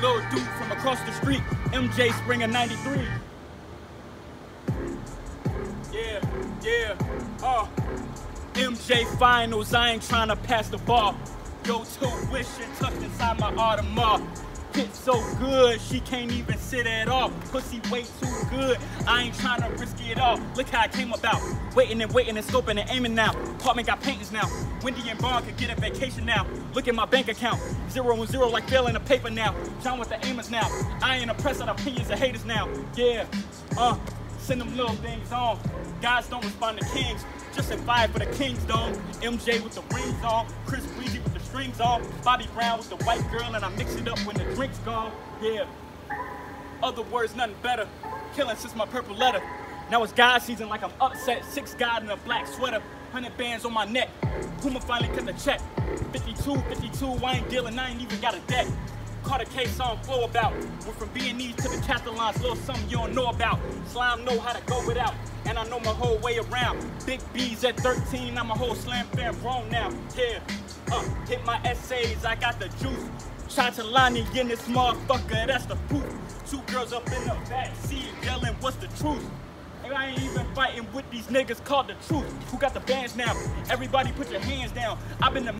Little dude from across the street, MJ Springer 93. Yeah, yeah, uh. MJ finals, I ain't trying to pass the ball. Yo, tuition tucked inside my Audemars. Hit so good, she can't even sit at all. Pussy way too good, I ain't trying to risk it all. Look how I came about. Waiting and waiting and scoping and aiming now. Apartment got paintings now. Wendy and Bond could get a vacation now. Look at my bank account. Zero and zero like failing a paper now. John with the aimers now. I ain't impressed at opinions of haters now. Yeah, uh, send them little things on. Guys don't respond to kings. Just in five for the Kings, though. MJ with the rings on. Chris Breezy with the strings on. Bobby Brown with the white girl, and I mix it up when the drink's gone. Yeah. Other words, nothing better. Killing since my purple letter. Now it's God season like I'm upset. Six God in a black sweater. 100 bands on my neck. Puma finally cut the check. 52, 52, I ain't dealing, I ain't even got a debt. Caught a case on flow about. Went from these to the Catalans, little something you don't know about. Slime know how to go without, and I know my whole way around. Big B's at 13, I'm a whole slam fan grown now. Yeah, uh, hit my essays, I got the juice. Chatalani in this motherfucker, that's the proof. Two girls up in the back seat yelling, what's the truth? And I ain't even fighting with these niggas called the truth. Who got the bands now? Everybody put your hands down. I've been the